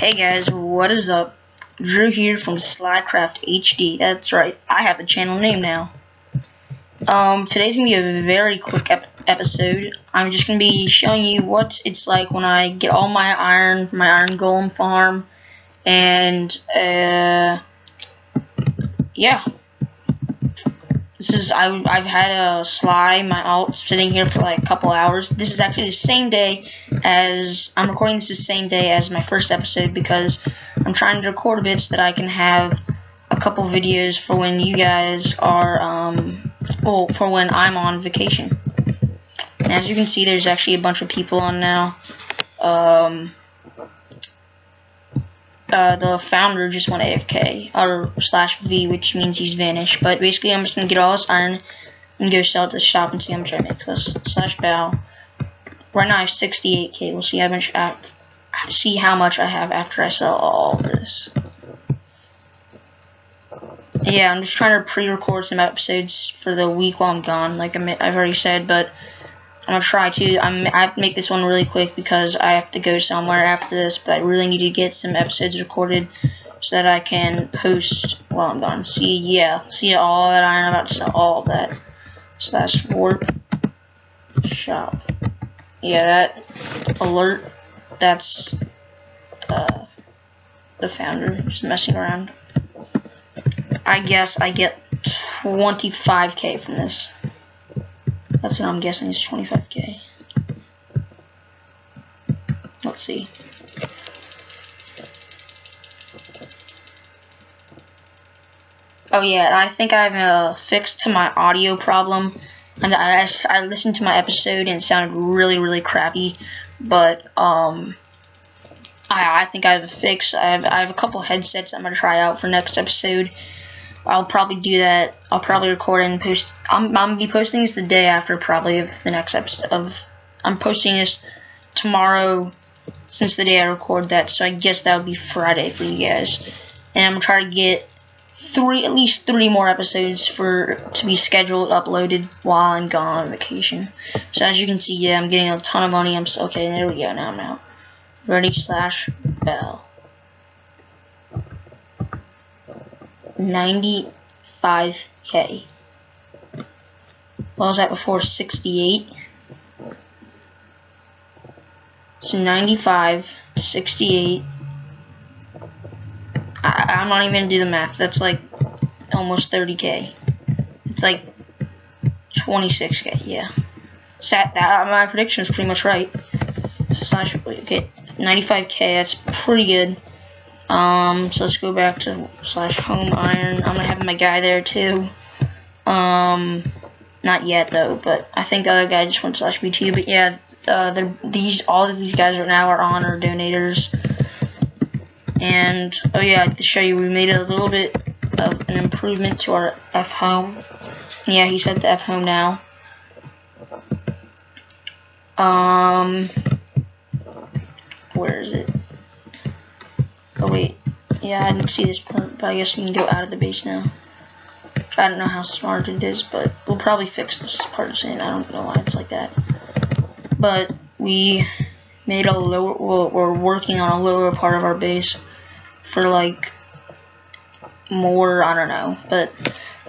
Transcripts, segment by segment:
Hey guys, what is up? Drew here from Slycraft HD. That's right, I have a channel name now. Um, today's gonna be a very quick ep episode. I'm just gonna be showing you what it's like when I get all my iron from my iron golem farm, and uh, yeah. This is I I've had a Sly my alt sitting here for like a couple hours. This is actually the same day as I'm recording this the same day as my first episode because I'm trying to record a bit so that I can have a couple videos for when you guys are um well for when I'm on vacation. And as you can see, there's actually a bunch of people on now. Um, uh, the founder just went AFK, or slash V, which means he's vanished. But basically, I'm just gonna get all this iron and go sell it to the shop and see how much I make. Cause slash bow. Right now I have 68k. We'll see how much I see how much I have after I sell all this. Yeah, I'm just trying to pre-record some episodes for the week while I'm gone, like I've already said, but I'm gonna try to. I'm I have to make this one really quick because I have to go somewhere after this. But I really need to get some episodes recorded so that I can post while I'm gone. See, yeah, see all that I'm about to all that slash warp shop. Yeah, that alert. That's uh, the founder just messing around. I guess I get 25k from this. That's what I'm guessing is 25k. Let's see. Oh yeah, I think I've uh, fixed to my audio problem. And I, I listened to my episode and it sounded really, really crappy. But, um, I, I think I have a fix. I have, I have a couple headsets I'm going to try out for next episode. I'll probably do that. I'll probably record and post. I'm, I'm gonna be posting this the day after probably of the next episode of. I'm posting this tomorrow since the day I record that, so I guess that would be Friday for you guys. And I'm gonna try to get three, at least three more episodes for to be scheduled, uploaded while I'm gone on vacation. So as you can see, yeah, I'm getting a ton of money. I'm so, okay. There we go. Now I'm out. Ready slash bell. 95k. What was that before? 68. So 95 68. I, I'm not even gonna do the math. That's like almost 30k. It's like 26k. Yeah. Sat that uh, my prediction is pretty much right. So okay, 95k. That's pretty good. Um, so let's go back to slash home iron. I'm gonna have my guy there too. Um, not yet though, but I think other guy just went slash BT. But yeah, uh, these all of these guys right now are on our donators. And oh yeah, to show you, we made a little bit of an improvement to our F home. Yeah, he set the F home now. Um, where is it? Oh wait, yeah, I didn't see this part, but I guess we can go out of the base now. I don't know how smart it is, but we'll probably fix this part of I don't know why it's like that. But we made a lower, well, we're working on a lower part of our base for like more, I don't know, but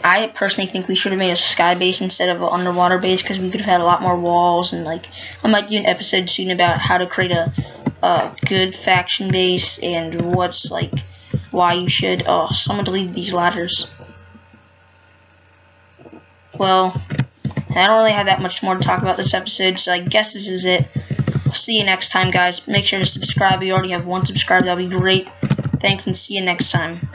I personally think we should have made a sky base instead of an underwater base because we could have had a lot more walls and like I might do an episode soon about how to create a a good faction base and what's like why you should oh someone delete these ladders. Well I don't really have that much more to talk about this episode so I guess this is it. I'll see you next time guys. Make sure to subscribe you already have one subscriber. That'll be great. Thanks and see you next time